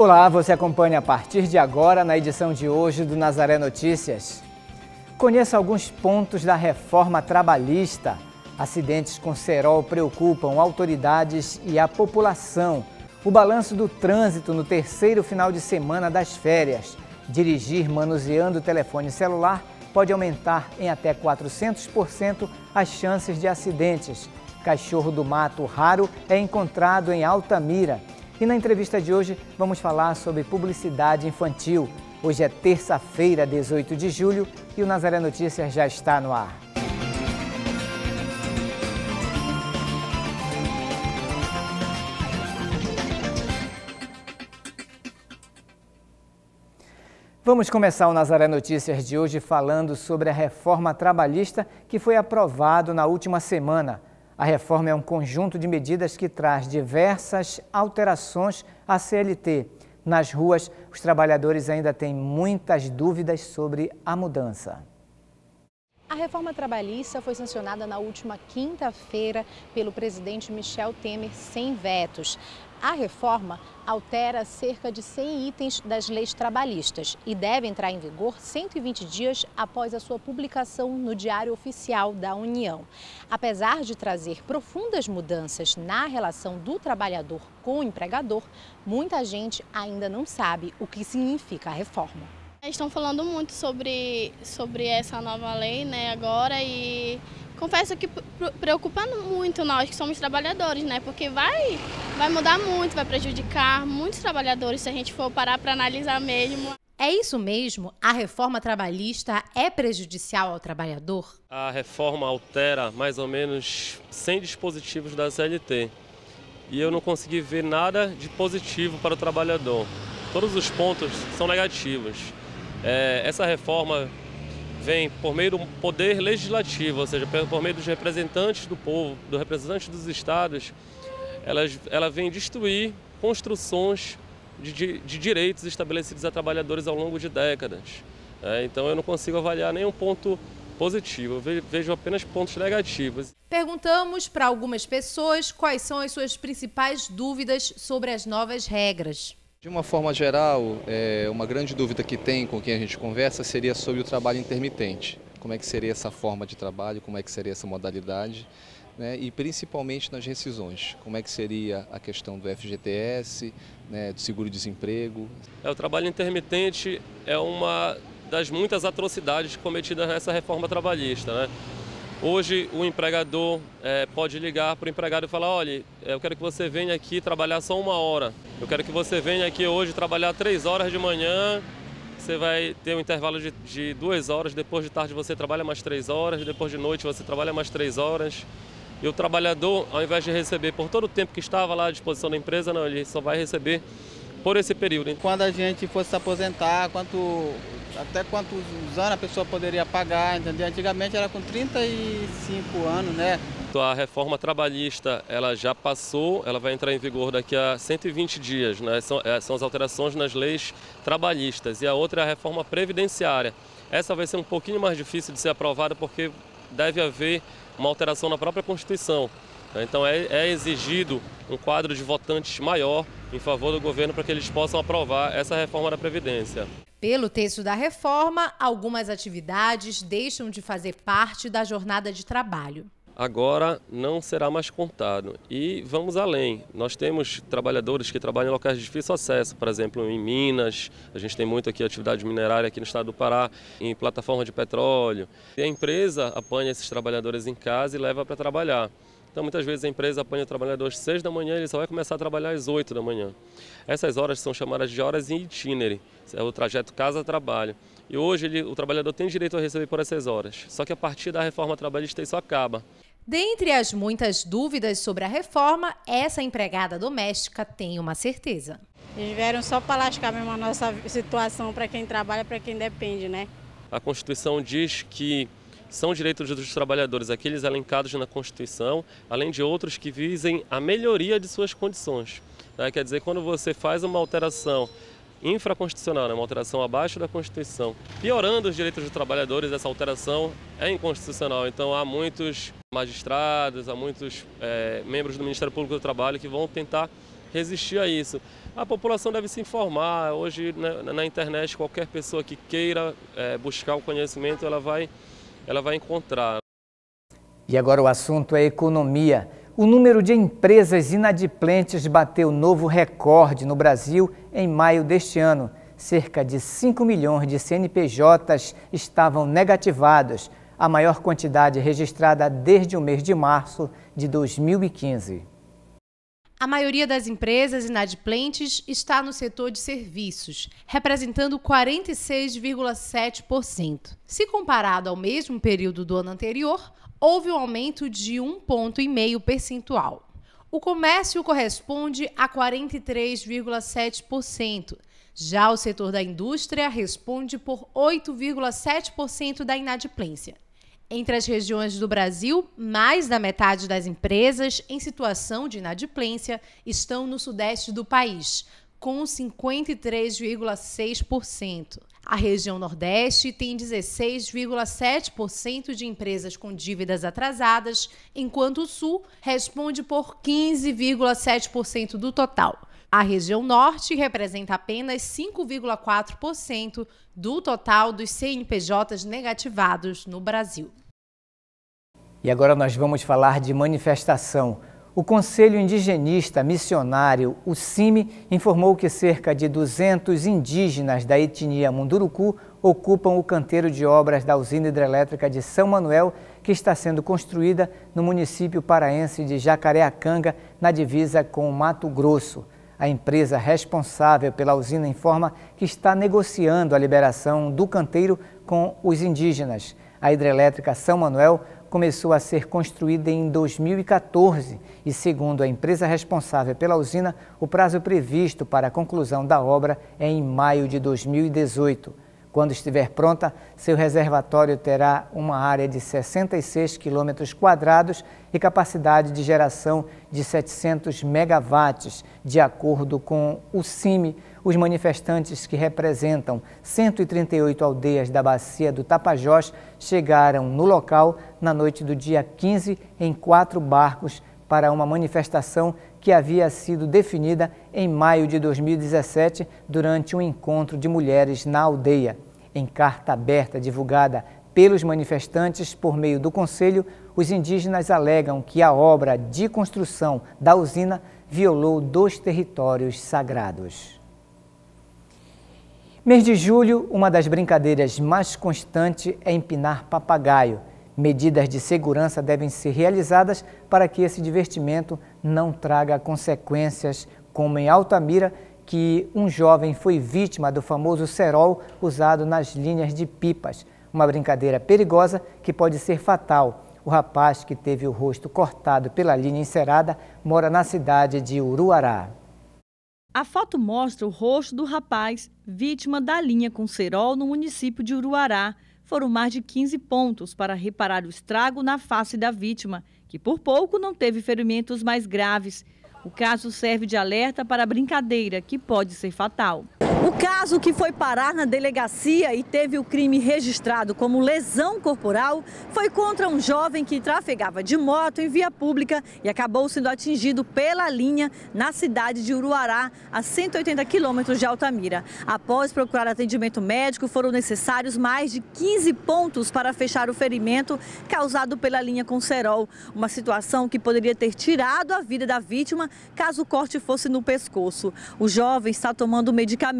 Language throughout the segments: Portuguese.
Olá, você acompanha a partir de agora na edição de hoje do Nazaré Notícias. Conheça alguns pontos da reforma trabalhista. Acidentes com cerol preocupam autoridades e a população. O balanço do trânsito no terceiro final de semana das férias. Dirigir manuseando o telefone celular pode aumentar em até 400% as chances de acidentes. Cachorro do mato raro é encontrado em Altamira. E na entrevista de hoje vamos falar sobre publicidade infantil. Hoje é terça-feira, 18 de julho, e o Nazaré Notícias já está no ar. Vamos começar o Nazaré Notícias de hoje falando sobre a reforma trabalhista que foi aprovado na última semana. A reforma é um conjunto de medidas que traz diversas alterações à CLT. Nas ruas, os trabalhadores ainda têm muitas dúvidas sobre a mudança. A reforma trabalhista foi sancionada na última quinta-feira pelo presidente Michel Temer sem vetos. A reforma altera cerca de 100 itens das leis trabalhistas e deve entrar em vigor 120 dias após a sua publicação no Diário Oficial da União. Apesar de trazer profundas mudanças na relação do trabalhador com o empregador, muita gente ainda não sabe o que significa a reforma. Estão falando muito sobre, sobre essa nova lei né, agora e confesso que preocupa muito nós que somos trabalhadores, né? Porque vai, vai mudar muito, vai prejudicar muitos trabalhadores se a gente for parar para analisar mesmo. É isso mesmo? A reforma trabalhista é prejudicial ao trabalhador? A reforma altera mais ou menos 100 dispositivos da CLT. E eu não consegui ver nada de positivo para o trabalhador. Todos os pontos são negativos. É, essa reforma vem por meio do poder legislativo, ou seja, por meio dos representantes do povo, dos representantes dos estados, ela, ela vem destruir construções de, de, de direitos estabelecidos a trabalhadores ao longo de décadas. É, então eu não consigo avaliar nenhum ponto positivo, eu vejo apenas pontos negativos. Perguntamos para algumas pessoas quais são as suas principais dúvidas sobre as novas regras. De uma forma geral, é, uma grande dúvida que tem com quem a gente conversa seria sobre o trabalho intermitente. Como é que seria essa forma de trabalho, como é que seria essa modalidade, né? e principalmente nas rescisões. Como é que seria a questão do FGTS, né, do seguro-desemprego. É, o trabalho intermitente é uma das muitas atrocidades cometidas nessa reforma trabalhista. Né? Hoje o empregador é, pode ligar para o empregado e falar, olha, eu quero que você venha aqui trabalhar só uma hora. Eu quero que você venha aqui hoje trabalhar três horas de manhã, você vai ter um intervalo de, de duas horas, depois de tarde você trabalha mais três horas, depois de noite você trabalha mais três horas. E o trabalhador, ao invés de receber por todo o tempo que estava lá à disposição da empresa, não, ele só vai receber por esse período. Quando a gente fosse se aposentar, quanto, até quantos anos a pessoa poderia pagar, entendeu? Antigamente era com 35 anos, né? A reforma trabalhista ela já passou, ela vai entrar em vigor daqui a 120 dias, né? são, é, são as alterações nas leis trabalhistas. E a outra é a reforma previdenciária. Essa vai ser um pouquinho mais difícil de ser aprovada porque deve haver uma alteração na própria Constituição. Então é, é exigido um quadro de votantes maior em favor do governo para que eles possam aprovar essa reforma da Previdência. Pelo texto da reforma, algumas atividades deixam de fazer parte da jornada de trabalho. Agora não será mais contado. E vamos além. Nós temos trabalhadores que trabalham em locais de difícil acesso, por exemplo, em Minas, a gente tem muito aqui atividade minerária aqui no estado do Pará, em plataforma de petróleo. E a empresa apanha esses trabalhadores em casa e leva para trabalhar. Então, muitas vezes a empresa apanha o trabalhador às 6 da manhã e ele só vai começar a trabalhar às 8 da manhã. Essas horas são chamadas de horas em itinerary, é o trajeto casa-trabalho. E hoje ele, o trabalhador tem direito a receber por essas horas. Só que a partir da reforma trabalhista isso acaba. Dentre as muitas dúvidas sobre a reforma, essa empregada doméstica tem uma certeza. Eles vieram só para lascar mesmo a nossa situação para quem trabalha, para quem depende, né? A Constituição diz que são direitos dos trabalhadores, aqueles elencados na Constituição, além de outros que visem a melhoria de suas condições. Né? Quer dizer, quando você faz uma alteração infraconstitucional, né? uma alteração abaixo da Constituição, piorando os direitos dos trabalhadores, essa alteração é inconstitucional. Então há muitos magistrados, há muitos é, membros do Ministério Público do Trabalho que vão tentar resistir a isso. A população deve se informar. Hoje na, na internet qualquer pessoa que queira é, buscar o conhecimento ela vai, ela vai encontrar. E agora o assunto é economia. O número de empresas inadimplentes bateu novo recorde no Brasil em maio deste ano. Cerca de 5 milhões de CNPJs estavam negativados, a maior quantidade registrada desde o mês de março de 2015. A maioria das empresas inadimplentes está no setor de serviços, representando 46,7%. Se comparado ao mesmo período do ano anterior, houve um aumento de um ponto e meio percentual. O comércio corresponde a 43,7%. Já o setor da indústria responde por 8,7% da inadimplência. Entre as regiões do Brasil, mais da metade das empresas em situação de inadimplência estão no sudeste do país, com 53,6%. A região Nordeste tem 16,7% de empresas com dívidas atrasadas, enquanto o Sul responde por 15,7% do total. A região Norte representa apenas 5,4% do total dos CNPJs negativados no Brasil. E agora nós vamos falar de manifestação. O Conselho Indigenista Missionário, o CIMI, informou que cerca de 200 indígenas da etnia Munduruku ocupam o canteiro de obras da usina hidrelétrica de São Manuel, que está sendo construída no município paraense de Jacareacanga, na divisa com o Mato Grosso. A empresa responsável pela usina informa que está negociando a liberação do canteiro com os indígenas. A hidrelétrica São Manuel começou a ser construída em 2014 e, segundo a empresa responsável pela usina, o prazo previsto para a conclusão da obra é em maio de 2018. Quando estiver pronta, seu reservatório terá uma área de 66 quilômetros quadrados e capacidade de geração de 700 megawatts, de acordo com o CIMI. Os manifestantes, que representam 138 aldeias da bacia do Tapajós, chegaram no local na noite do dia 15 em quatro barcos para uma manifestação que havia sido definida em maio de 2017 durante um encontro de mulheres na aldeia. Em carta aberta divulgada pelos manifestantes por meio do Conselho, os indígenas alegam que a obra de construção da usina violou dois territórios sagrados. Mês de julho, uma das brincadeiras mais constantes é empinar papagaio. Medidas de segurança devem ser realizadas para que esse divertimento não traga consequências, como em Altamira, que um jovem foi vítima do famoso cerol usado nas linhas de pipas, uma brincadeira perigosa que pode ser fatal. O rapaz que teve o rosto cortado pela linha encerada mora na cidade de Uruará. A foto mostra o rosto do rapaz, vítima da linha com cerol no município de Uruará. Foram mais de 15 pontos para reparar o estrago na face da vítima, que por pouco não teve ferimentos mais graves. O caso serve de alerta para a brincadeira, que pode ser fatal. O caso que foi parar na delegacia e teve o crime registrado como lesão corporal foi contra um jovem que trafegava de moto em via pública e acabou sendo atingido pela linha na cidade de Uruará, a 180 quilômetros de Altamira. Após procurar atendimento médico, foram necessários mais de 15 pontos para fechar o ferimento causado pela linha com cerol, uma situação que poderia ter tirado a vida da vítima caso o corte fosse no pescoço. O jovem está tomando medicamento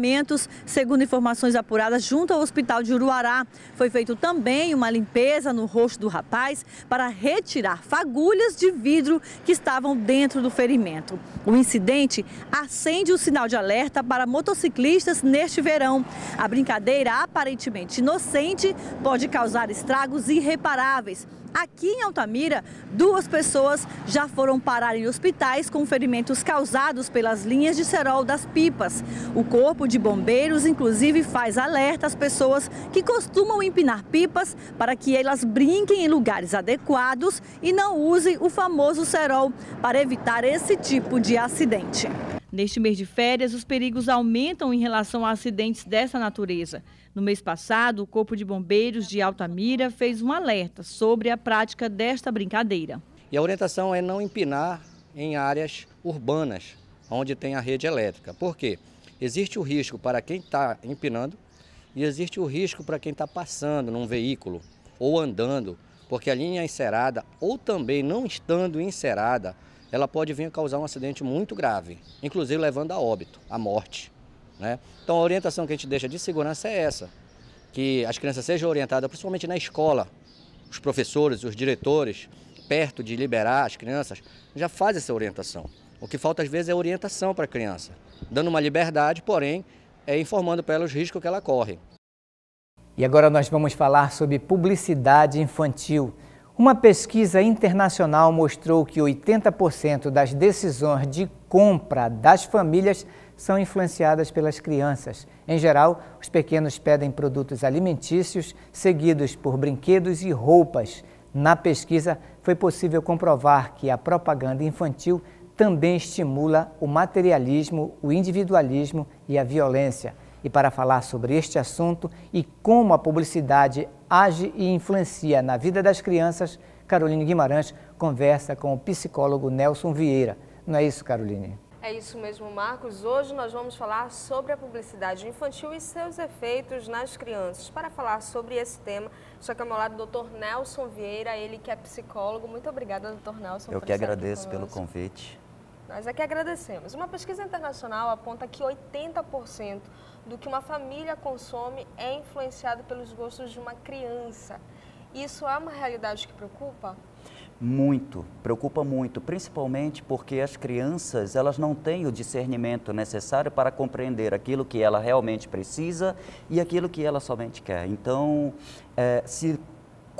segundo informações apuradas junto ao hospital de Uruará. Foi feito também uma limpeza no rosto do rapaz para retirar fagulhas de vidro que estavam dentro do ferimento. O incidente acende o sinal de alerta para motociclistas neste verão. A brincadeira aparentemente inocente pode causar estragos irreparáveis. Aqui em Altamira, duas pessoas já foram parar em hospitais com ferimentos causados pelas linhas de cerol das pipas. O Corpo de Bombeiros, inclusive, faz alerta às pessoas que costumam empinar pipas para que elas brinquem em lugares adequados e não usem o famoso cerol para evitar esse tipo de acidente. Neste mês de férias, os perigos aumentam em relação a acidentes dessa natureza. No mês passado, o Corpo de Bombeiros de Altamira fez um alerta sobre a prática desta brincadeira. E a orientação é não empinar em áreas urbanas, onde tem a rede elétrica. Por quê? Existe o risco para quem está empinando e existe o risco para quem está passando num veículo ou andando, porque a linha encerada ou também não estando encerada, ela pode vir a causar um acidente muito grave, inclusive levando a óbito, a morte. Né? Então a orientação que a gente deixa de segurança é essa, que as crianças sejam orientadas, principalmente na escola, os professores, os diretores, perto de liberar as crianças, já faz essa orientação. O que falta às vezes é orientação para a criança, dando uma liberdade, porém, é informando para ela os riscos que ela corre. E agora nós vamos falar sobre publicidade infantil. Uma pesquisa internacional mostrou que 80% das decisões de compra das famílias são influenciadas pelas crianças. Em geral, os pequenos pedem produtos alimentícios, seguidos por brinquedos e roupas. Na pesquisa, foi possível comprovar que a propaganda infantil também estimula o materialismo, o individualismo e a violência. E para falar sobre este assunto e como a publicidade age e influencia na vida das crianças, Caroline Guimarães conversa com o psicólogo Nelson Vieira. Não é isso, Caroline? É isso mesmo, Marcos. Hoje nós vamos falar sobre a publicidade infantil e seus efeitos nas crianças. Para falar sobre esse tema, estou aqui ao meu lado o Dr. Nelson Vieira, ele que é psicólogo. Muito obrigada, Dr. Nelson. Eu que agradeço pelo convite. Nós é que agradecemos. Uma pesquisa internacional aponta que 80% do que uma família consome é influenciado pelos gostos de uma criança. Isso é uma realidade que preocupa? Muito, preocupa muito, principalmente porque as crianças elas não têm o discernimento necessário para compreender aquilo que ela realmente precisa e aquilo que ela somente quer. Então, é, se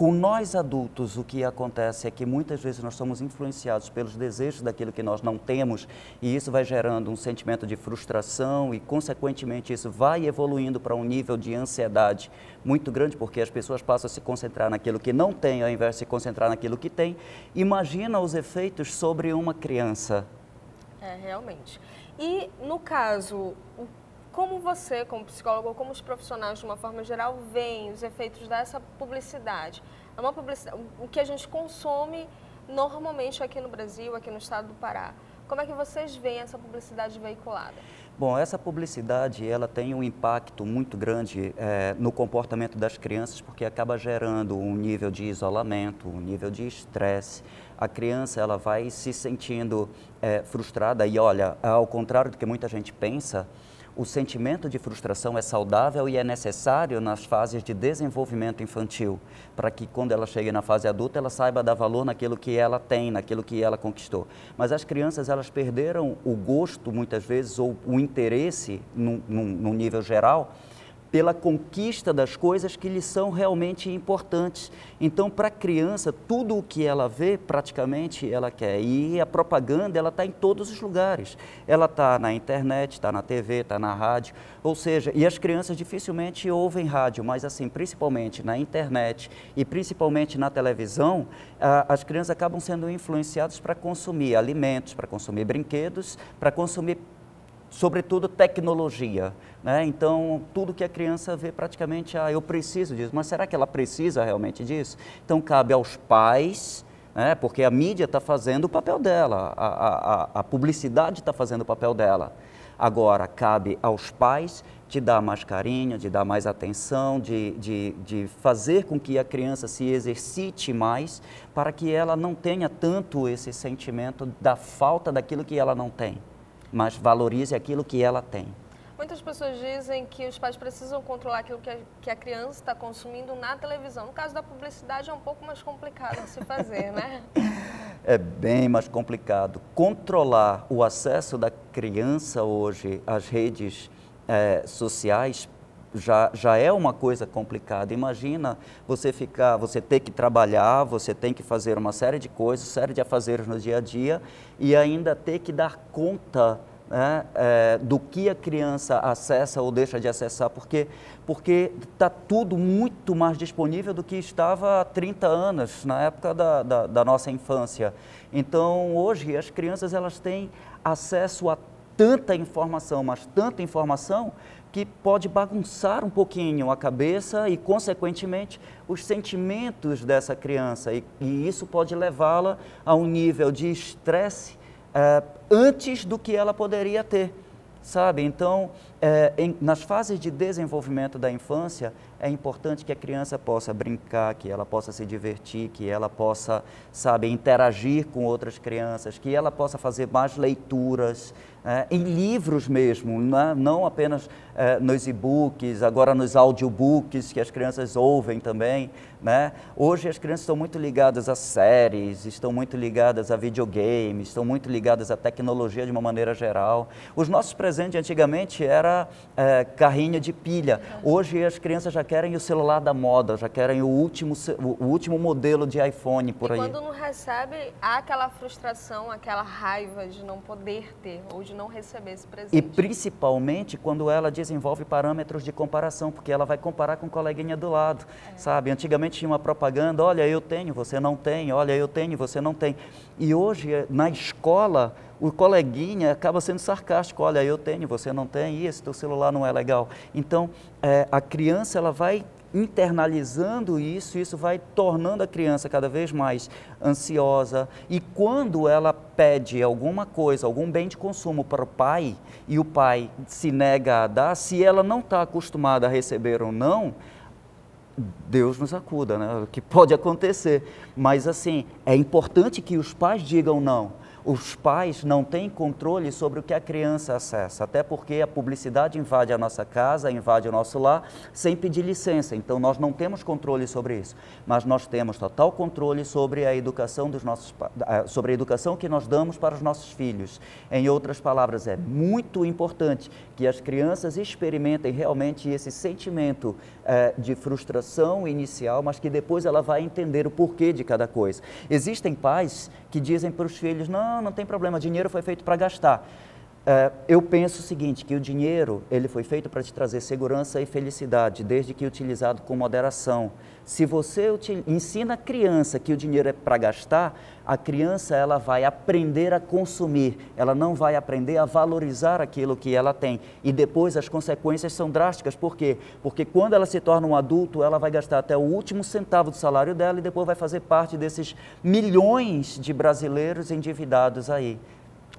com nós adultos, o que acontece é que muitas vezes nós somos influenciados pelos desejos daquilo que nós não temos e isso vai gerando um sentimento de frustração e, consequentemente, isso vai evoluindo para um nível de ansiedade muito grande, porque as pessoas passam a se concentrar naquilo que não tem ao invés de se concentrar naquilo que tem. Imagina os efeitos sobre uma criança. É, realmente. E, no caso, o como você, como psicólogo, ou como os profissionais de uma forma geral, veem os efeitos dessa publicidade? É uma publicidade, o que a gente consome normalmente aqui no Brasil, aqui no estado do Pará. Como é que vocês veem essa publicidade veiculada? Bom, essa publicidade ela tem um impacto muito grande é, no comportamento das crianças porque acaba gerando um nível de isolamento, um nível de estresse. A criança ela vai se sentindo é, frustrada e olha, ao contrário do que muita gente pensa, o sentimento de frustração é saudável e é necessário nas fases de desenvolvimento infantil, para que quando ela chegue na fase adulta, ela saiba dar valor naquilo que ela tem, naquilo que ela conquistou. Mas as crianças, elas perderam o gosto, muitas vezes, ou o interesse, no num nível geral, pela conquista das coisas que lhe são realmente importantes. Então, para a criança, tudo o que ela vê, praticamente, ela quer. E a propaganda, ela está em todos os lugares. Ela está na internet, está na TV, está na rádio. Ou seja, e as crianças dificilmente ouvem rádio, mas assim, principalmente na internet e principalmente na televisão, as crianças acabam sendo influenciadas para consumir alimentos, para consumir brinquedos, para consumir sobretudo tecnologia. Né? Então, tudo que a criança vê praticamente, ah, eu preciso disso, mas será que ela precisa realmente disso? Então, cabe aos pais, né? porque a mídia está fazendo o papel dela, a, a, a publicidade está fazendo o papel dela. Agora, cabe aos pais de dar mais carinho, de dar mais atenção, de, de, de fazer com que a criança se exercite mais, para que ela não tenha tanto esse sentimento da falta daquilo que ela não tem mas valorize aquilo que ela tem. Muitas pessoas dizem que os pais precisam controlar aquilo que a, que a criança está consumindo na televisão. No caso da publicidade é um pouco mais complicado de se fazer, né? É bem mais complicado. Controlar o acesso da criança hoje às redes é, sociais já, já é uma coisa complicada. Imagina você ficar, você ter que trabalhar, você tem que fazer uma série de coisas, série de afazeres no dia a dia e ainda ter que dar conta né, é, do que a criança acessa ou deixa de acessar, porque porque está tudo muito mais disponível do que estava há 30 anos, na época da, da, da nossa infância. Então, hoje, as crianças elas têm acesso a tanta informação, mas tanta informação, que pode bagunçar um pouquinho a cabeça e, consequentemente, os sentimentos dessa criança. E, e isso pode levá-la a um nível de estresse é, antes do que ela poderia ter sabe? Então, é, em, nas fases de desenvolvimento da infância, é importante que a criança possa brincar, que ela possa se divertir, que ela possa, sabe, interagir com outras crianças, que ela possa fazer mais leituras, em livros mesmo, né? não apenas é, nos e-books, agora nos audiobooks que as crianças ouvem também. Né? Hoje as crianças estão muito ligadas a séries, estão muito ligadas a videogames, estão muito ligadas à tecnologia de uma maneira geral. Os nossos presentes antigamente era é, carrinho de pilha. Hoje as crianças já querem o celular da moda, já querem o último, o último modelo de iPhone por e aí. quando não recebe, há aquela frustração, aquela raiva de não poder ter ou de não receber esse presente. E principalmente quando ela desenvolve parâmetros de comparação, porque ela vai comparar com o coleguinha do lado, é. sabe? Antigamente tinha uma propaganda, olha, eu tenho, você não tem, olha, eu tenho, você não tem. E hoje, na escola, o coleguinha acaba sendo sarcástico, olha, eu tenho, você não tem, e esse teu celular não é legal. Então, é, a criança, ela vai internalizando isso, isso vai tornando a criança cada vez mais ansiosa. E quando ela pede alguma coisa, algum bem de consumo para o pai, e o pai se nega a dar, se ela não está acostumada a receber ou não, Deus nos acuda, né? O que pode acontecer. Mas assim, é importante que os pais digam não os pais não têm controle sobre o que a criança acessa, até porque a publicidade invade a nossa casa, invade o nosso lar, sem pedir licença. Então nós não temos controle sobre isso, mas nós temos total controle sobre a educação dos nossos, sobre a educação que nós damos para os nossos filhos. Em outras palavras, é muito importante que as crianças experimentem realmente esse sentimento é, de frustração inicial, mas que depois ela vai entender o porquê de cada coisa. Existem pais que dizem para os filhos: não, não tem problema, dinheiro foi feito para gastar. É, eu penso o seguinte, que o dinheiro ele foi feito para te trazer segurança e felicidade, desde que utilizado com moderação. Se você ensina a criança que o dinheiro é para gastar, a criança ela vai aprender a consumir, ela não vai aprender a valorizar aquilo que ela tem. E depois as consequências são drásticas. Por quê? Porque quando ela se torna um adulto, ela vai gastar até o último centavo do salário dela e depois vai fazer parte desses milhões de brasileiros endividados aí.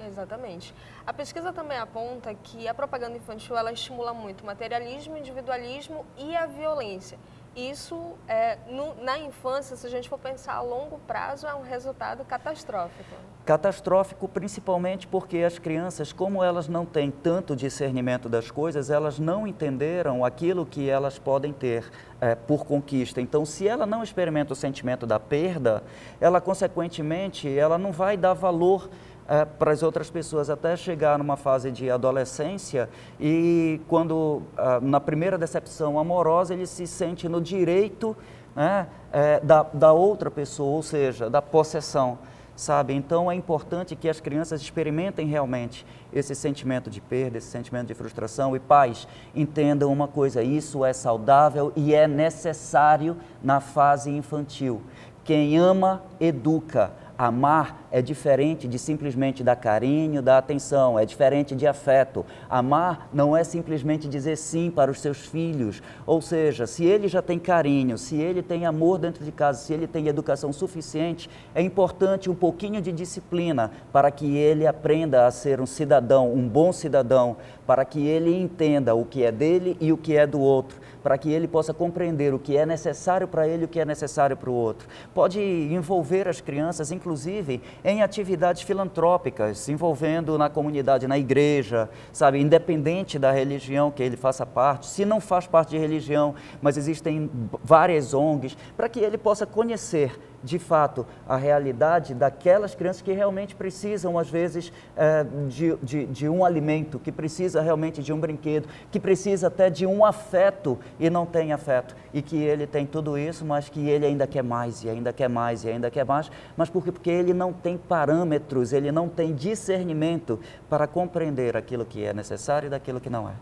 Exatamente. A pesquisa também aponta que a propaganda infantil ela estimula muito o materialismo, o individualismo e a violência. Isso, é, no, na infância, se a gente for pensar a longo prazo, é um resultado catastrófico. Catastrófico principalmente porque as crianças, como elas não têm tanto discernimento das coisas, elas não entenderam aquilo que elas podem ter é, por conquista. Então, se ela não experimenta o sentimento da perda, ela, consequentemente, ela não vai dar valor é, para as outras pessoas até chegar numa fase de adolescência e quando ah, na primeira decepção amorosa ele se sente no direito né, é, da, da outra pessoa, ou seja, da possessão, sabe? Então é importante que as crianças experimentem realmente esse sentimento de perda, esse sentimento de frustração e pais entendam uma coisa: isso é saudável e é necessário na fase infantil. Quem ama, educa. Amar é diferente de simplesmente dar carinho, dar atenção, é diferente de afeto. Amar não é simplesmente dizer sim para os seus filhos. Ou seja, se ele já tem carinho, se ele tem amor dentro de casa, se ele tem educação suficiente, é importante um pouquinho de disciplina para que ele aprenda a ser um cidadão, um bom cidadão, para que ele entenda o que é dele e o que é do outro, para que ele possa compreender o que é necessário para ele e o que é necessário para o outro. Pode envolver as crianças, inclusive, em atividades filantrópicas, envolvendo na comunidade, na igreja, sabe, independente da religião que ele faça parte, se não faz parte de religião, mas existem várias ONGs, para que ele possa conhecer de fato, a realidade daquelas crianças que realmente precisam, às vezes, é, de, de, de, um alimento, que precisa realmente de um brinquedo, que precisa até de um afeto e não tem afeto. E que ele tem tudo isso, mas que ele ainda quer mais, e ainda quer mais, e ainda quer mais, mas porque, porque ele não tem parâmetros, ele não tem discernimento para compreender aquilo que é necessário e daquilo que não é.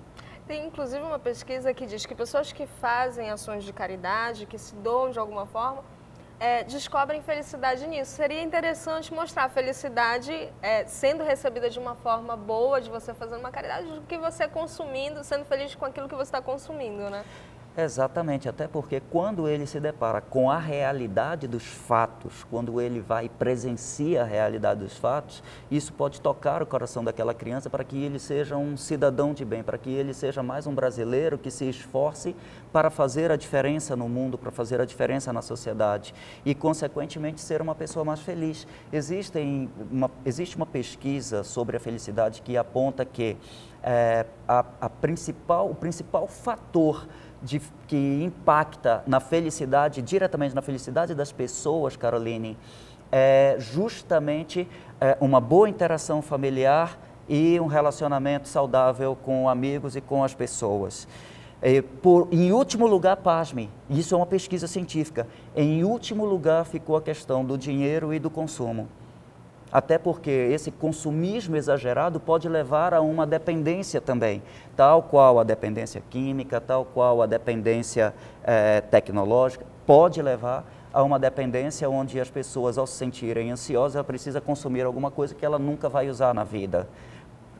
Tem inclusive uma pesquisa que diz que pessoas que fazem ações de caridade, que se doam de alguma forma, é, descobrem felicidade nisso. Seria interessante mostrar a felicidade é, sendo recebida de uma forma boa, de você fazendo uma caridade, do que você consumindo, sendo feliz com aquilo que você está consumindo, né? Exatamente, até porque quando ele se depara com a realidade dos fatos, quando ele vai e presencia a realidade dos fatos, isso pode tocar o coração daquela criança para que ele seja um cidadão de bem, para que ele seja mais um brasileiro que se esforce para fazer a diferença no mundo, para fazer a diferença na sociedade e, consequentemente, ser uma pessoa mais feliz. Existem uma, existe uma pesquisa sobre a felicidade que aponta que é, a, a principal, o principal fator de, que impacta na felicidade, diretamente na felicidade das pessoas, Caroline, é justamente é, uma boa interação familiar e um relacionamento saudável com amigos e com as pessoas. É, por, em último lugar, pasme, isso é uma pesquisa científica, em último lugar ficou a questão do dinheiro e do consumo. Até porque esse consumismo exagerado pode levar a uma dependência também, tal qual a dependência química, tal qual a dependência eh, tecnológica, pode levar a uma dependência onde as pessoas, ao se sentirem ansiosas, ela precisa consumir alguma coisa que ela nunca vai usar na vida.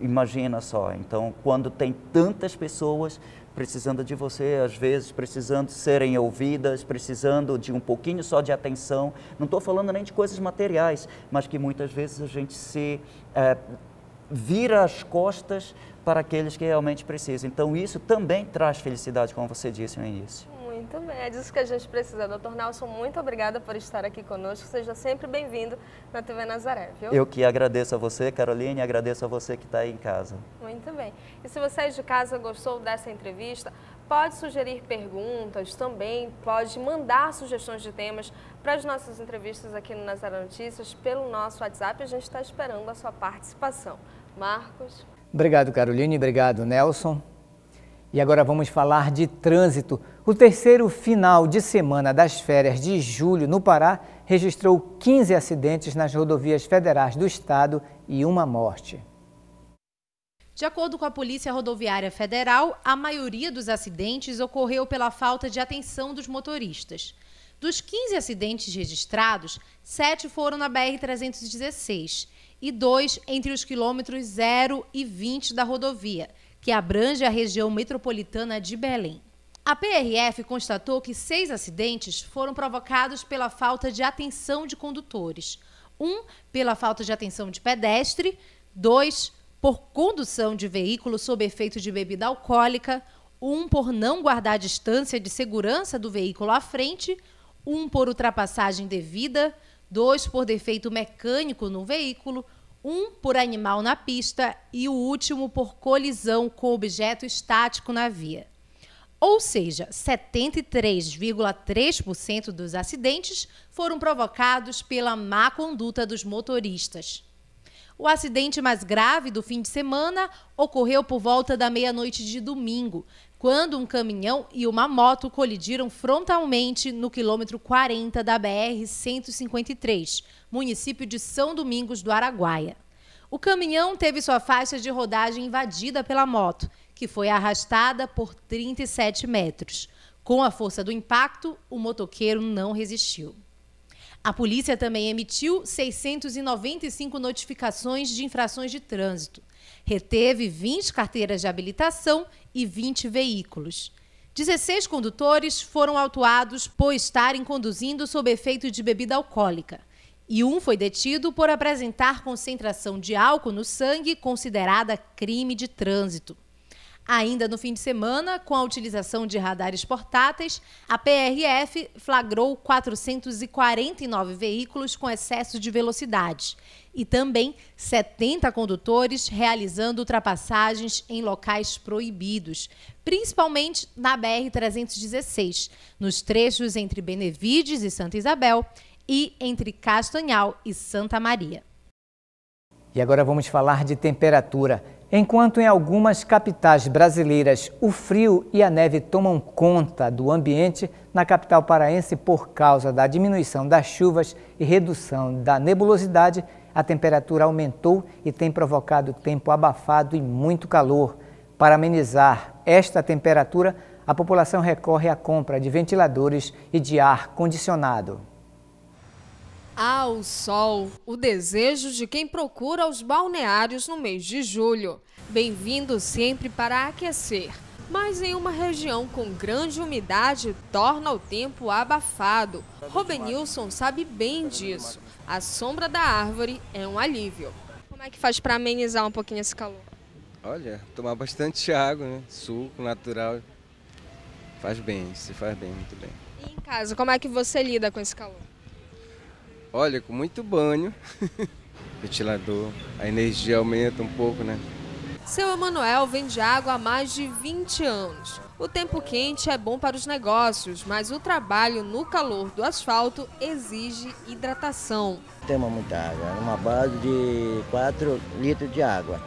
Imagina só, então, quando tem tantas pessoas precisando de você, às vezes precisando serem ouvidas, precisando de um pouquinho só de atenção. Não estou falando nem de coisas materiais, mas que muitas vezes a gente se é, vira as costas para aqueles que realmente precisam. Então, isso também traz felicidade, como você disse no início. Muito bem, é disso que a gente precisa. Doutor Nelson, muito obrigada por estar aqui conosco. Seja sempre bem-vindo na TV Nazaré, viu? Eu que agradeço a você, Caroline, e agradeço a você que está aí em casa. Muito bem. E se você de casa gostou dessa entrevista, pode sugerir perguntas também, pode mandar sugestões de temas para as nossas entrevistas aqui no Nazaré Notícias pelo nosso WhatsApp. A gente está esperando a sua participação. Marcos. Obrigado, Caroline. Obrigado, Nelson. E agora vamos falar de trânsito. O terceiro final de semana das férias de julho no Pará registrou 15 acidentes nas rodovias federais do estado e uma morte. De acordo com a Polícia Rodoviária Federal, a maioria dos acidentes ocorreu pela falta de atenção dos motoristas. Dos 15 acidentes registrados, sete foram na BR-316 e dois entre os quilômetros 0 e 20 da rodovia, que abrange a região metropolitana de Belém. A PRF constatou que seis acidentes foram provocados pela falta de atenção de condutores. Um, pela falta de atenção de pedestre. Dois, por condução de veículo sob efeito de bebida alcoólica. Um, por não guardar distância de segurança do veículo à frente. Um, por ultrapassagem devida. Dois, por defeito mecânico no veículo um por animal na pista e o último por colisão com objeto estático na via. Ou seja, 73,3% dos acidentes foram provocados pela má conduta dos motoristas. O acidente mais grave do fim de semana ocorreu por volta da meia-noite de domingo, quando um caminhão e uma moto colidiram frontalmente no quilômetro 40 da BR-153, município de São Domingos do Araguaia. O caminhão teve sua faixa de rodagem invadida pela moto, que foi arrastada por 37 metros. Com a força do impacto, o motoqueiro não resistiu. A polícia também emitiu 695 notificações de infrações de trânsito. Reteve 20 carteiras de habilitação e 20 veículos. 16 condutores foram autuados por estarem conduzindo sob efeito de bebida alcoólica. E um foi detido por apresentar concentração de álcool no sangue considerada crime de trânsito. Ainda no fim de semana, com a utilização de radares portáteis, a PRF flagrou 449 veículos com excesso de velocidade e também 70 condutores realizando ultrapassagens em locais proibidos, principalmente na BR-316, nos trechos entre Benevides e Santa Isabel e entre Castanhal e Santa Maria. E agora vamos falar de temperatura. Enquanto em algumas capitais brasileiras o frio e a neve tomam conta do ambiente, na capital paraense, por causa da diminuição das chuvas e redução da nebulosidade, a temperatura aumentou e tem provocado tempo abafado e muito calor. Para amenizar esta temperatura, a população recorre à compra de ventiladores e de ar condicionado. Ao sol, o desejo de quem procura os balneários no mês de julho. Bem-vindo sempre para aquecer. mas em uma região com grande umidade torna o tempo abafado. Robenilson sabe bem disso. A sombra da árvore é um alívio. Como é que faz para amenizar um pouquinho esse calor? Olha, tomar bastante água, né? Suco natural. Faz bem, se faz bem, muito bem. E em casa, como é que você lida com esse calor? Olha, com muito banho, ventilador, a energia aumenta um pouco, né? Seu Emanuel vende água há mais de 20 anos. O tempo quente é bom para os negócios, mas o trabalho no calor do asfalto exige hidratação. Temos muita água, uma base de 4 litros de água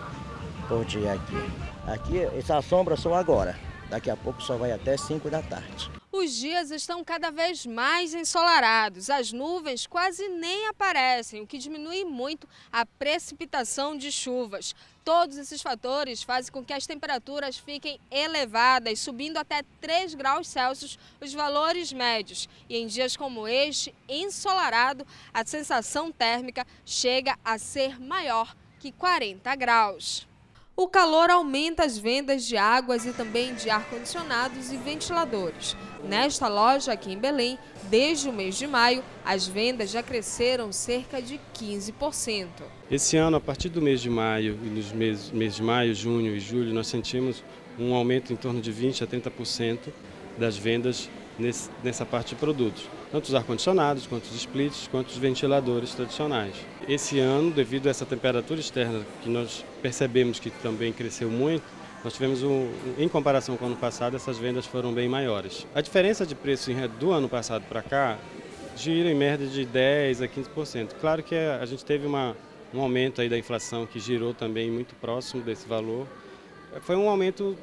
por dia aqui. Aqui, essa sombra só agora. Daqui a pouco só vai até 5 da tarde. Os dias estão cada vez mais ensolarados. As nuvens quase nem aparecem, o que diminui muito a precipitação de chuvas. Todos esses fatores fazem com que as temperaturas fiquem elevadas, subindo até 3 graus Celsius os valores médios. E em dias como este, ensolarado, a sensação térmica chega a ser maior que 40 graus. O calor aumenta as vendas de águas e também de ar-condicionados e ventiladores. Nesta loja aqui em Belém, desde o mês de maio, as vendas já cresceram cerca de 15%. Esse ano, a partir do mês de maio e nos meses, meses de maio, junho e julho, nós sentimos um aumento em torno de 20 a 30% das vendas nesse, nessa parte de produtos, tanto os ar-condicionados, quanto os splits, quanto os ventiladores tradicionais. Esse ano, devido a essa temperatura externa que nós percebemos que também cresceu muito, nós tivemos, um, em comparação com o ano passado, essas vendas foram bem maiores. A diferença de preço do ano passado para cá gira em média de 10 a 15%. Claro que a gente teve uma, um aumento aí da inflação que girou também muito próximo desse valor. Foi um aumento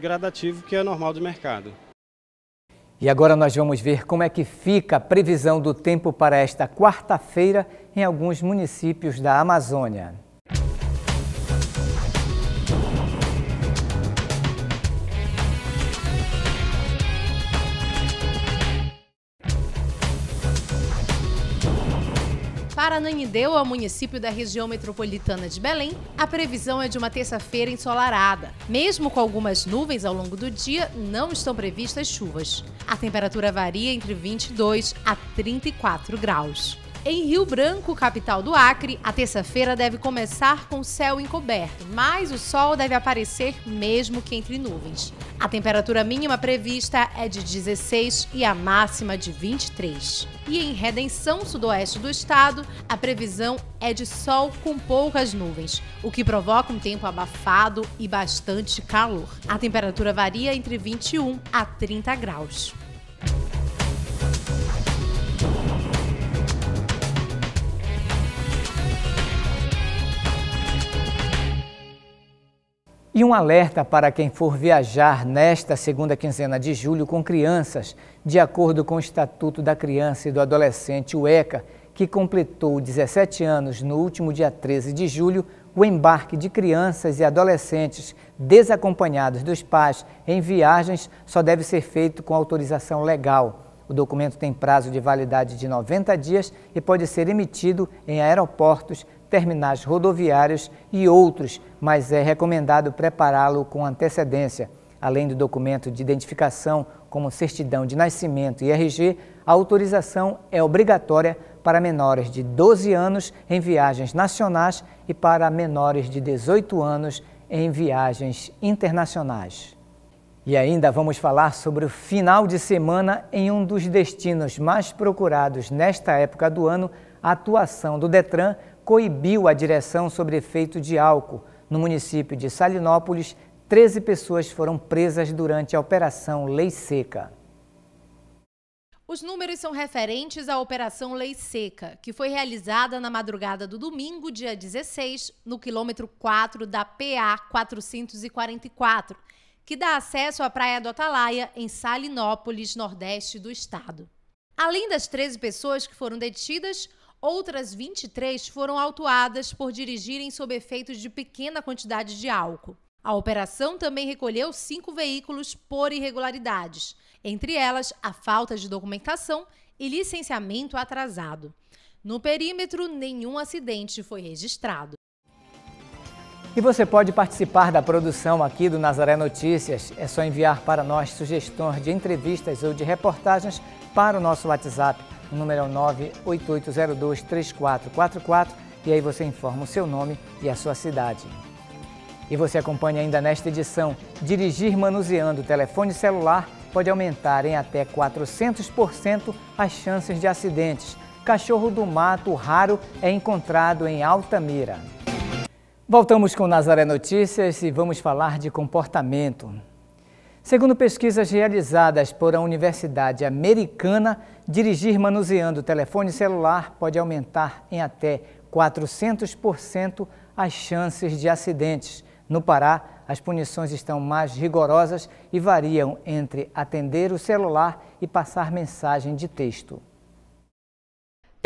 gradativo que é normal do mercado. E agora nós vamos ver como é que fica a previsão do tempo para esta quarta-feira em alguns municípios da Amazônia. Para Ananindeua, município da região metropolitana de Belém, a previsão é de uma terça-feira ensolarada. Mesmo com algumas nuvens ao longo do dia, não estão previstas chuvas. A temperatura varia entre 22 a 34 graus. Em Rio Branco, capital do Acre, a terça-feira deve começar com céu encoberto, mas o sol deve aparecer mesmo que entre nuvens. A temperatura mínima prevista é de 16 e a máxima de 23. E em Redenção, sudoeste do estado, a previsão é de sol com poucas nuvens, o que provoca um tempo abafado e bastante calor. A temperatura varia entre 21 a 30 graus. E um alerta para quem for viajar nesta segunda quinzena de julho com crianças, de acordo com o Estatuto da Criança e do Adolescente, o ECA, que completou 17 anos no último dia 13 de julho, o embarque de crianças e adolescentes desacompanhados dos pais em viagens só deve ser feito com autorização legal. O documento tem prazo de validade de 90 dias e pode ser emitido em aeroportos, terminais rodoviários e outros, mas é recomendado prepará-lo com antecedência. Além do documento de identificação, como certidão de nascimento e RG, a autorização é obrigatória para menores de 12 anos em viagens nacionais e para menores de 18 anos em viagens internacionais. E ainda vamos falar sobre o final de semana em um dos destinos mais procurados nesta época do ano, a atuação do Detran coibiu a direção sobre efeito de álcool. No município de Salinópolis, 13 pessoas foram presas durante a Operação Lei Seca. Os números são referentes à Operação Lei Seca, que foi realizada na madrugada do domingo, dia 16, no quilômetro 4 da PA 444, que dá acesso à Praia do Atalaia, em Salinópolis, nordeste do estado. Além das 13 pessoas que foram detidas, Outras 23 foram autuadas por dirigirem sob efeitos de pequena quantidade de álcool. A operação também recolheu cinco veículos por irregularidades, entre elas a falta de documentação e licenciamento atrasado. No perímetro, nenhum acidente foi registrado. E você pode participar da produção aqui do Nazaré Notícias. É só enviar para nós sugestões de entrevistas ou de reportagens para o nosso WhatsApp. O número é o 988023444 e aí você informa o seu nome e a sua cidade. E você acompanha ainda nesta edição. Dirigir manuseando o telefone celular pode aumentar em até 400% as chances de acidentes. Cachorro do mato raro é encontrado em Altamira. Voltamos com Nazaré Notícias e vamos falar de comportamento. Segundo pesquisas realizadas por a Universidade Americana, dirigir manuseando telefone celular pode aumentar em até 400% as chances de acidentes. No Pará, as punições estão mais rigorosas e variam entre atender o celular e passar mensagem de texto.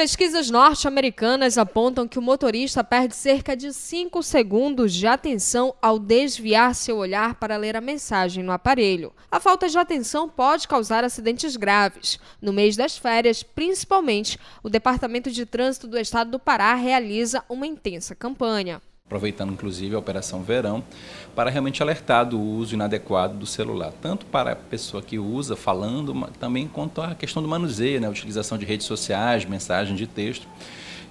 Pesquisas norte-americanas apontam que o motorista perde cerca de 5 segundos de atenção ao desviar seu olhar para ler a mensagem no aparelho. A falta de atenção pode causar acidentes graves. No mês das férias, principalmente, o Departamento de Trânsito do Estado do Pará realiza uma intensa campanha aproveitando inclusive a Operação Verão, para realmente alertar do uso inadequado do celular, tanto para a pessoa que usa falando, também quanto a questão do manuseio, né, a utilização de redes sociais, mensagem de texto,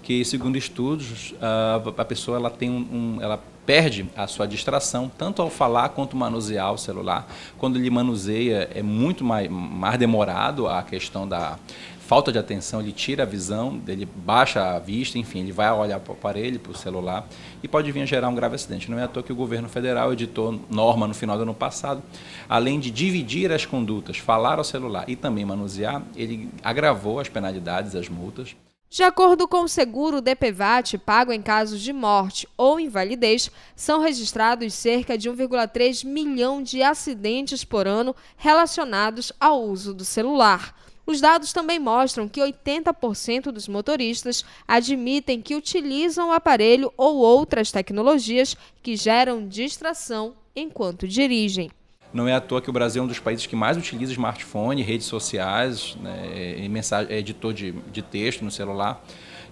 que segundo estudos a pessoa ela tem um, um ela perde a sua distração tanto ao falar quanto manusear o celular. Quando ele manuseia é muito mais, mais demorado a questão da falta de atenção, ele tira a visão, ele baixa a vista, enfim, ele vai olhar para o aparelho, para o celular e pode vir a gerar um grave acidente. Não é à toa que o governo federal editou norma no final do ano passado, além de dividir as condutas, falar ao celular e também manusear, ele agravou as penalidades, as multas. De acordo com o seguro DPVAT pago em casos de morte ou invalidez, são registrados cerca de 1,3 milhão de acidentes por ano relacionados ao uso do celular. Os dados também mostram que 80% dos motoristas admitem que utilizam o aparelho ou outras tecnologias que geram distração enquanto dirigem. Não é à toa que o Brasil é um dos países que mais utiliza smartphone, redes sociais, né, editor de, de texto no celular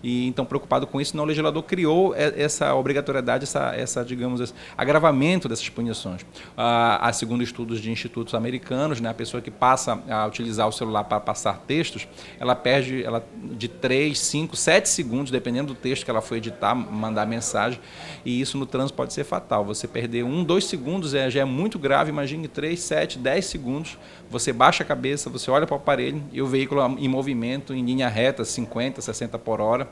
e então preocupado com isso, não, o legislador criou essa obrigatoriedade, essa, essa digamos, esse agravamento dessas punições. Ah, segundo estudos de institutos americanos, né, a pessoa que passa a utilizar o celular para passar textos, ela perde ela, de 3, 5, 7 segundos, dependendo do texto que ela foi editar, mandar mensagem, e isso no trânsito pode ser fatal. Você perder um, dois segundos é, já é muito grave, imagine 3, 7, 10 segundos, você baixa a cabeça, você olha para o aparelho e o veículo em movimento, em linha reta, 50, 60 por hora,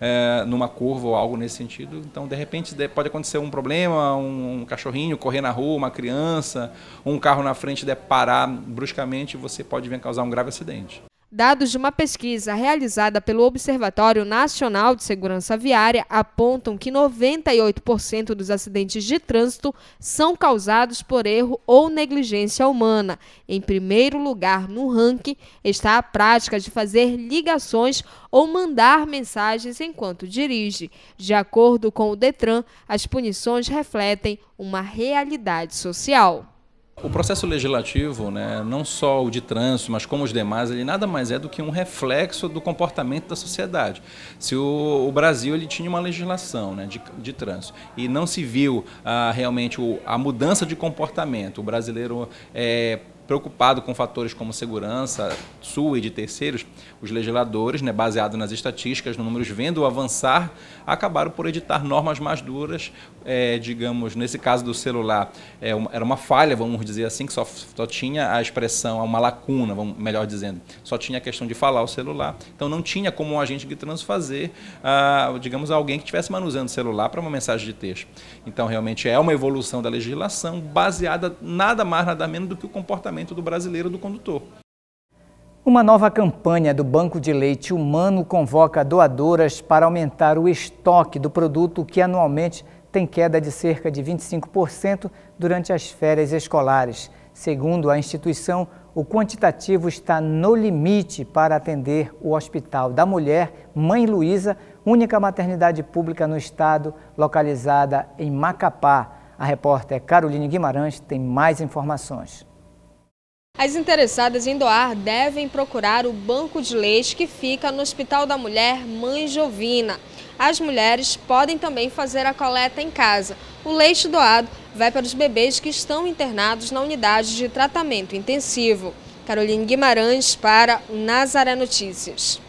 é, numa curva ou algo nesse sentido. Então, de repente, pode acontecer um problema, um, um cachorrinho correr na rua, uma criança, um carro na frente de parar bruscamente, você pode vir causar um grave acidente. Dados de uma pesquisa realizada pelo Observatório Nacional de Segurança Viária apontam que 98% dos acidentes de trânsito são causados por erro ou negligência humana. Em primeiro lugar no ranking está a prática de fazer ligações ou mandar mensagens enquanto dirige. De acordo com o Detran, as punições refletem uma realidade social. O processo legislativo, né, não só o de trânsito, mas como os demais, ele nada mais é do que um reflexo do comportamento da sociedade. Se o, o Brasil ele tinha uma legislação né, de, de trânsito e não se viu ah, realmente o, a mudança de comportamento, o brasileiro é, preocupado com fatores como segurança sua e de terceiros, os legisladores, né, baseado nas estatísticas, nos números, vendo avançar, acabaram por editar normas mais duras, é, digamos, nesse caso do celular, é uma, era uma falha, vamos dizer assim, que só, só tinha a expressão, uma lacuna, vamos, melhor dizendo, só tinha a questão de falar o celular, então não tinha como um agente de trânsito fazer, ah, digamos, alguém que estivesse manuseando o celular para uma mensagem de texto. Então, realmente é uma evolução da legislação baseada nada mais, nada menos do que o comportamento comportamento do brasileiro do condutor. Uma nova campanha do Banco de Leite Humano convoca doadoras para aumentar o estoque do produto que anualmente tem queda de cerca de 25% durante as férias escolares. Segundo a instituição, o quantitativo está no limite para atender o Hospital da Mulher Mãe Luísa, única maternidade pública no estado, localizada em Macapá. A repórter Caroline Guimarães tem mais informações. As interessadas em doar devem procurar o banco de leite que fica no Hospital da Mulher Mãe Jovina. as mulheres podem também fazer a coleta em casa. O leite doado vai para os bebês que estão internados na unidade de tratamento intensivo. Caroline Guimarães para o Nazaré Notícias.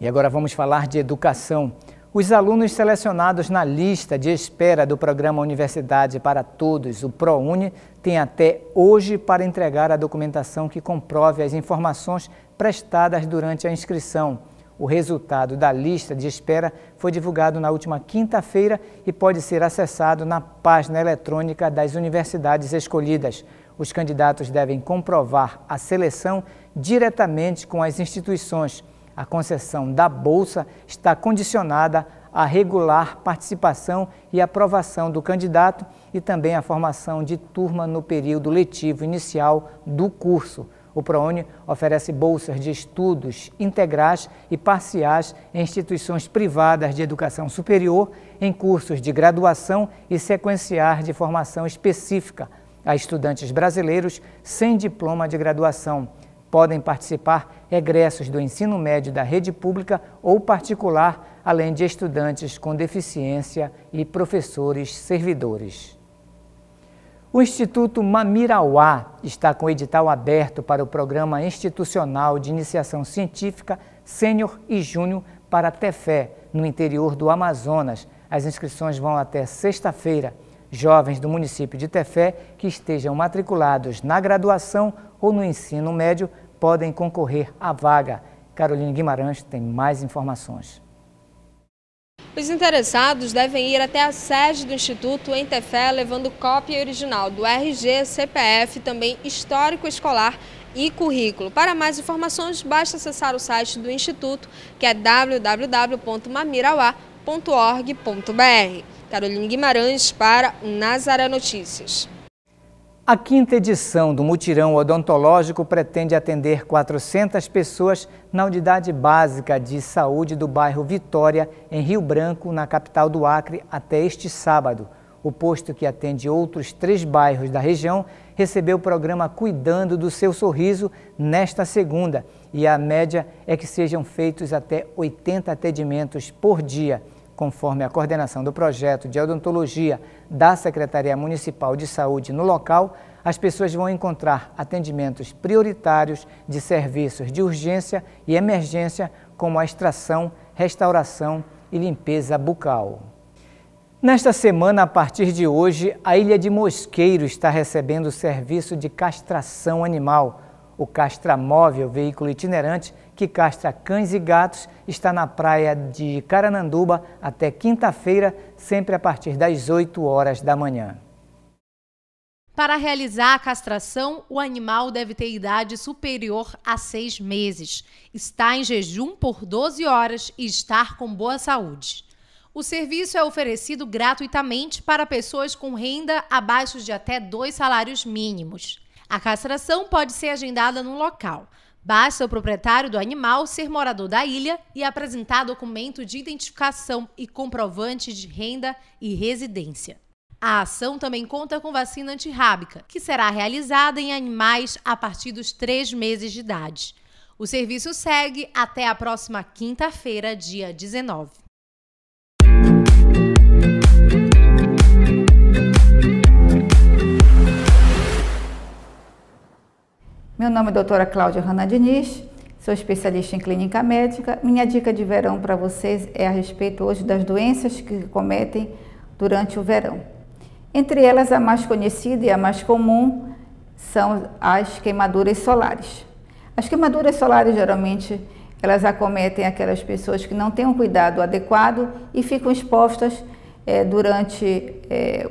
E agora vamos falar de educação. Os alunos selecionados na lista de espera do programa Universidade para Todos, o ProUni, têm até hoje para entregar a documentação que comprove as informações prestadas durante a inscrição. O resultado da lista de espera foi divulgado na última quinta-feira e pode ser acessado na página eletrônica das universidades escolhidas. Os candidatos devem comprovar a seleção diretamente com as instituições. A concessão da bolsa está condicionada à regular participação e aprovação do candidato e também à formação de turma no período letivo inicial do curso. O ProUni oferece bolsas de estudos integrais e parciais em instituições privadas de educação superior, em cursos de graduação e sequenciar de formação específica a estudantes brasileiros sem diploma de graduação. Podem participar egressos do ensino médio da rede pública ou particular, além de estudantes com deficiência e professores servidores. O Instituto Mamirauá está com edital aberto para o Programa Institucional de Iniciação Científica Sênior e Júnior para Tefé, no interior do Amazonas. As inscrições vão até sexta-feira. Jovens do município de Tefé que estejam matriculados na graduação ou no ensino médio podem concorrer à vaga. Carolina Guimarães tem mais informações. Os interessados devem ir até a sede do Instituto em Tefé levando cópia original do RG, CPF, também histórico escolar e currículo. Para mais informações, basta acessar o site do Instituto, que é www.mamirauá.org.br. Carolina Guimarães para o Nazaré Notícias. A quinta edição do Mutirão Odontológico pretende atender 400 pessoas na unidade básica de saúde do bairro Vitória, em Rio Branco, na capital do Acre, até este sábado. O posto que atende outros três bairros da região recebeu o programa Cuidando do Seu Sorriso nesta segunda e a média é que sejam feitos até 80 atendimentos por dia. Conforme a coordenação do projeto de odontologia da Secretaria Municipal de Saúde no local, as pessoas vão encontrar atendimentos prioritários de serviços de urgência e emergência, como a extração, restauração e limpeza bucal. Nesta semana, a partir de hoje, a Ilha de Mosqueiro está recebendo o serviço de castração animal. O castramóvel, veículo itinerante, que castra cães e gatos, está na praia de Carananduba até quinta-feira, sempre a partir das 8 horas da manhã. Para realizar a castração, o animal deve ter idade superior a seis meses, estar em jejum por 12 horas e estar com boa saúde. O serviço é oferecido gratuitamente para pessoas com renda abaixo de até dois salários mínimos. A castração pode ser agendada no local. Basta o proprietário do animal ser morador da ilha e apresentar documento de identificação e comprovante de renda e residência. A ação também conta com vacina antirrábica, que será realizada em animais a partir dos três meses de idade. O serviço segue até a próxima quinta-feira, dia 19. Meu nome é doutora Cláudia Rana Diniz, sou especialista em clínica médica. Minha dica de verão para vocês é a respeito hoje das doenças que cometem durante o verão. Entre elas, a mais conhecida e a mais comum são as queimaduras solares. As queimaduras solares geralmente elas acometem aquelas pessoas que não têm um cuidado adequado e ficam expostas é, durante é,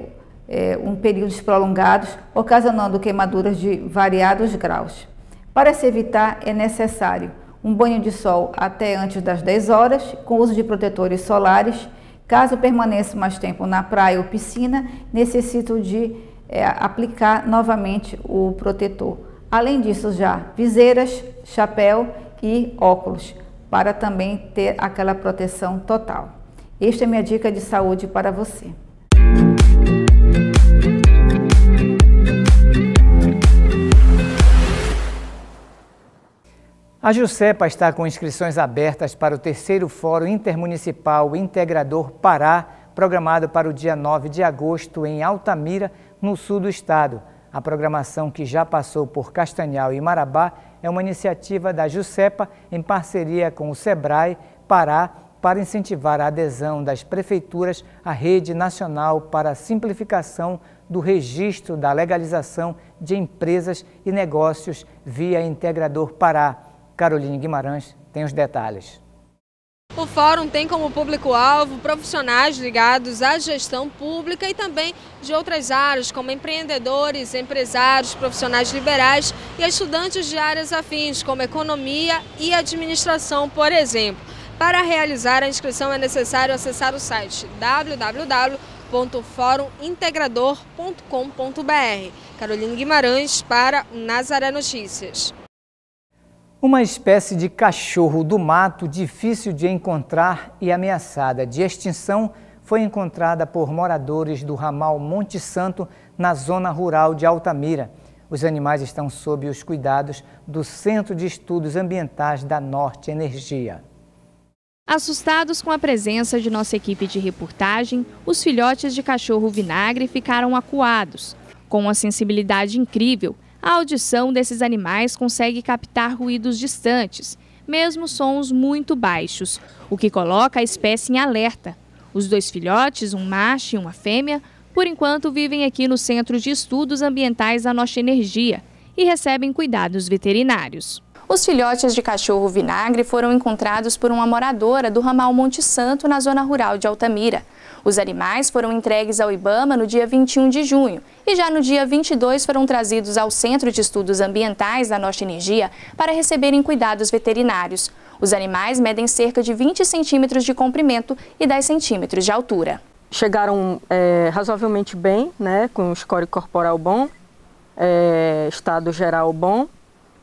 é, um períodos prolongados, ocasionando queimaduras de variados graus. Para se evitar, é necessário um banho de sol até antes das 10 horas, com uso de protetores solares. Caso permaneça mais tempo na praia ou piscina, necessito de é, aplicar novamente o protetor. Além disso, já viseiras, chapéu e óculos, para também ter aquela proteção total. Esta é minha dica de saúde para você. A Jusepa está com inscrições abertas para o terceiro Fórum Intermunicipal Integrador Pará, programado para o dia 9 de agosto em Altamira, no sul do estado. A programação, que já passou por Castanhal e Marabá, é uma iniciativa da Jusepa em parceria com o SEBRAE Pará para incentivar a adesão das prefeituras à Rede Nacional para a Simplificação do Registro da Legalização de Empresas e Negócios via Integrador Pará. Caroline Guimarães tem os detalhes. O fórum tem como público-alvo profissionais ligados à gestão pública e também de outras áreas, como empreendedores, empresários, profissionais liberais e estudantes de áreas afins, como economia e administração, por exemplo. Para realizar a inscrição é necessário acessar o site www.forumintegrador.com.br. Carolina Guimarães para Nazaré Notícias. Uma espécie de cachorro do mato difícil de encontrar e ameaçada de extinção foi encontrada por moradores do ramal Monte Santo, na zona rural de Altamira. Os animais estão sob os cuidados do Centro de Estudos Ambientais da Norte Energia. Assustados com a presença de nossa equipe de reportagem, os filhotes de cachorro vinagre ficaram acuados. Com uma sensibilidade incrível, a audição desses animais consegue captar ruídos distantes, mesmo sons muito baixos, o que coloca a espécie em alerta. Os dois filhotes, um macho e uma fêmea, por enquanto vivem aqui no Centro de Estudos Ambientais da Nossa Energia e recebem cuidados veterinários. Os filhotes de cachorro vinagre foram encontrados por uma moradora do ramal Monte Santo, na zona rural de Altamira. Os animais foram entregues ao IBAMA no dia 21 de junho e já no dia 22 foram trazidos ao Centro de Estudos Ambientais da Nossa Energia para receberem cuidados veterinários. Os animais medem cerca de 20 centímetros de comprimento e 10 centímetros de altura. Chegaram é, razoavelmente bem, né, com score corporal bom, é, estado geral bom,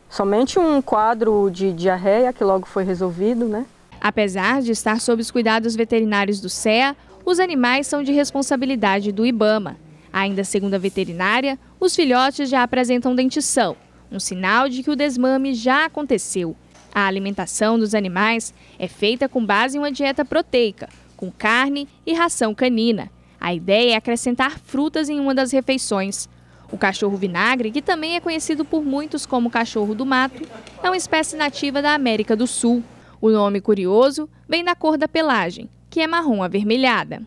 somente um quadro de diarreia que logo foi resolvido, né? Apesar de estar sob os cuidados veterinários do CEA, os animais são de responsabilidade do IBAMA. Ainda segundo a veterinária, os filhotes já apresentam dentição, um sinal de que o desmame já aconteceu. A alimentação dos animais é feita com base em uma dieta proteica, com carne e ração canina. A ideia é acrescentar frutas em uma das refeições. O cachorro vinagre, que também é conhecido por muitos como cachorro do mato, é uma espécie nativa da América do Sul. O nome curioso vem da cor da pelagem, que é marrom avermelhada.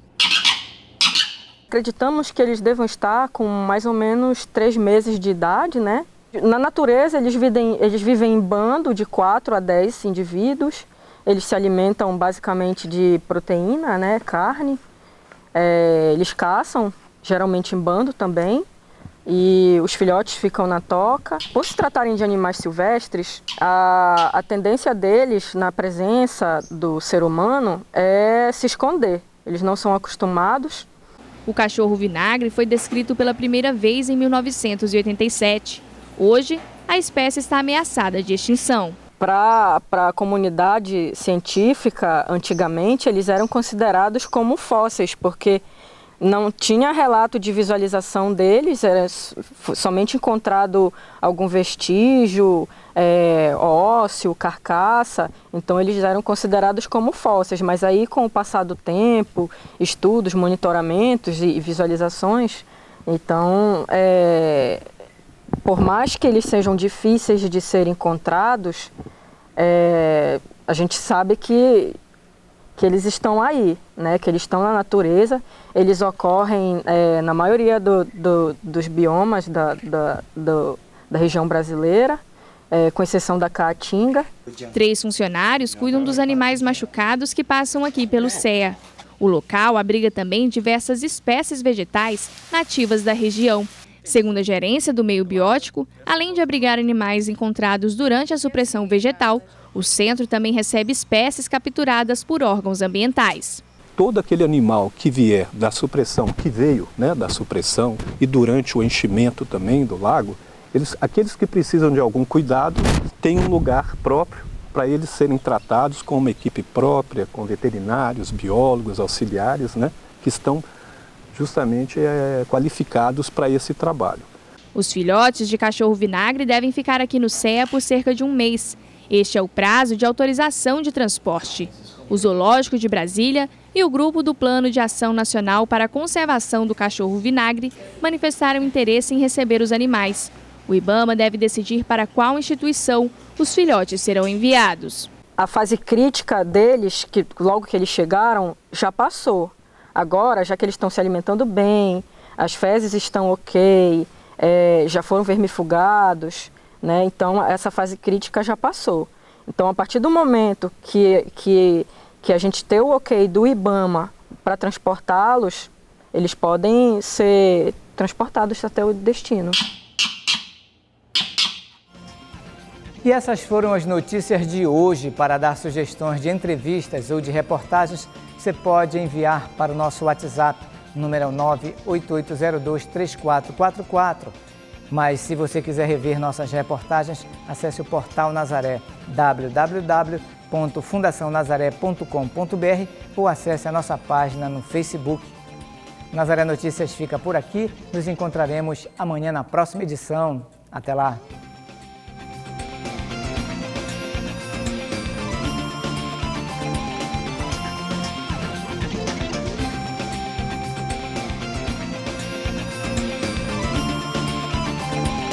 Acreditamos que eles devam estar com mais ou menos três meses de idade, né? Na natureza, eles vivem, eles vivem em bando de 4 a 10 indivíduos. Eles se alimentam basicamente de proteína, né? carne. É, eles caçam, geralmente em bando também e os filhotes ficam na toca. Por se tratarem de animais silvestres, a, a tendência deles na presença do ser humano é se esconder. Eles não são acostumados. O cachorro vinagre foi descrito pela primeira vez em 1987. Hoje, a espécie está ameaçada de extinção. Para a comunidade científica, antigamente, eles eram considerados como fósseis, porque não tinha relato de visualização deles, era somente encontrado algum vestígio é, ósseo, carcaça, então eles eram considerados como fósseis, mas aí com o passar do tempo, estudos, monitoramentos e visualizações, então é, por mais que eles sejam difíceis de ser encontrados, é, a gente sabe que que eles estão aí, né? que eles estão na natureza, eles ocorrem é, na maioria do, do, dos biomas da, da, do, da região brasileira, é, com exceção da caatinga. Três funcionários cuidam dos animais machucados que passam aqui pelo CEA. O local abriga também diversas espécies vegetais nativas da região. Segundo a gerência do meio biótico, além de abrigar animais encontrados durante a supressão vegetal, o centro também recebe espécies capturadas por órgãos ambientais. Todo aquele animal que vier da supressão, que veio né, da supressão e durante o enchimento também do lago, eles, aqueles que precisam de algum cuidado têm um lugar próprio para eles serem tratados com uma equipe própria, com veterinários, biólogos, auxiliares, né, que estão justamente é, qualificados para esse trabalho. Os filhotes de cachorro vinagre devem ficar aqui no CEA por cerca de um mês Este é o prazo de autorização de transporte. O Zoológico de Brasília e o grupo do Plano de Ação Nacional para a Conservação do Cachorro Vinagre manifestaram interesse em receber os animais. O IBAMA deve decidir para qual instituição os filhotes serão enviados. A fase crítica deles, que logo que eles chegaram, já passou. Agora, já que eles estão se alimentando bem, as fezes estão ok, é, já foram vermifugados, né? então essa fase crítica já passou. Então, a partir do momento que, que que a gente ter o ok do IBAMA para transportá-los, eles podem ser transportados até o destino. E essas foram as notícias de hoje. Para dar sugestões de entrevistas ou de reportagens, você pode enviar para o nosso WhatsApp, número 988023444. Mas se você quiser rever nossas reportagens, acesse o portal Nazaré www www.fundacionazaré.com.br ou acesse a nossa página no Facebook. Nazaré Notícias fica por aqui. Nos encontraremos amanhã na próxima edição. Até lá!